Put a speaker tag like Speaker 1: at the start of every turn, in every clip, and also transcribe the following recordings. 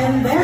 Speaker 1: And they're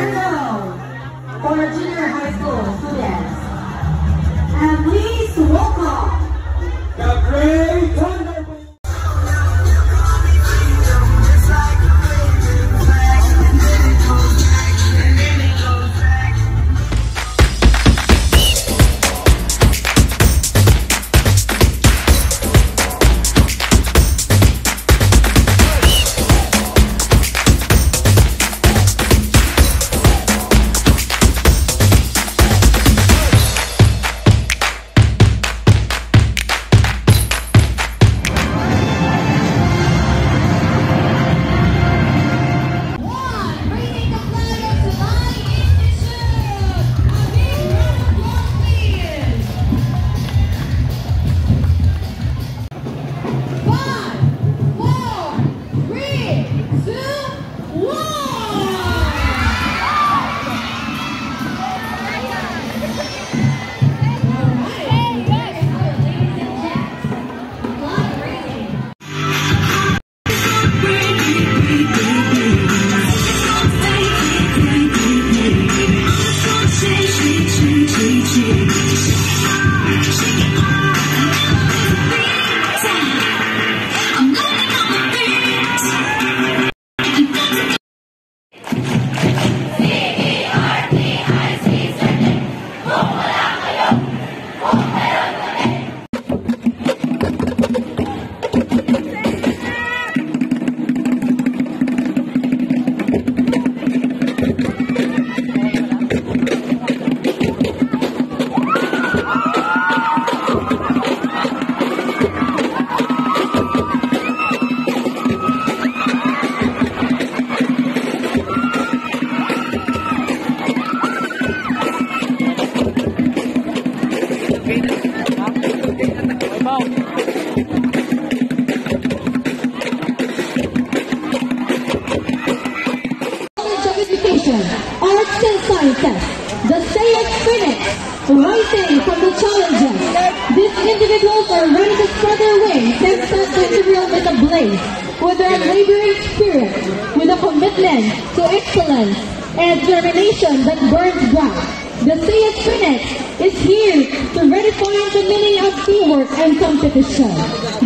Speaker 2: unwavering spirit, with a commitment to excellence and determination that burns bright. The Sayed Phoenix is here to redefine the meaning of teamwork and competition.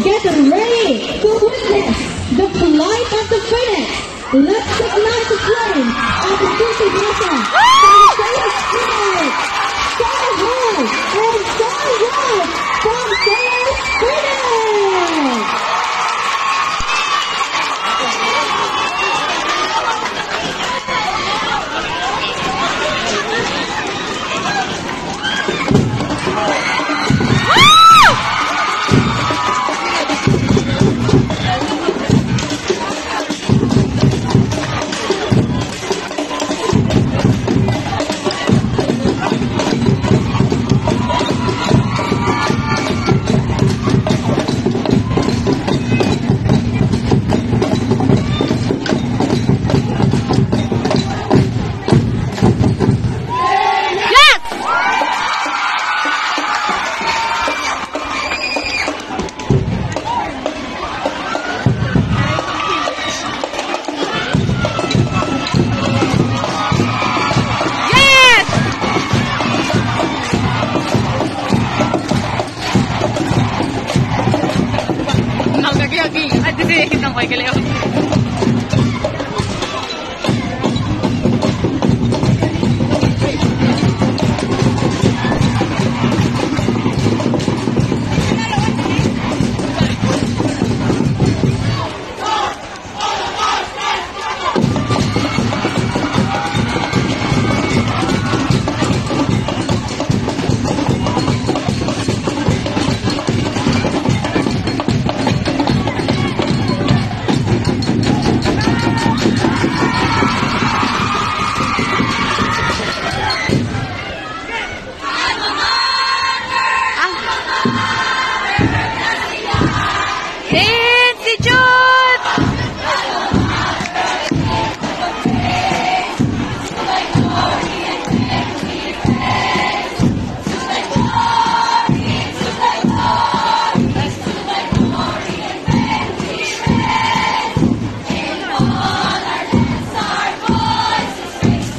Speaker 2: Get ready to witness the flight of the Phoenix. Let's ignite the flame of the enthusiasm the Sayed Phoenix. Say hi and say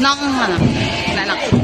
Speaker 3: 弄上了来了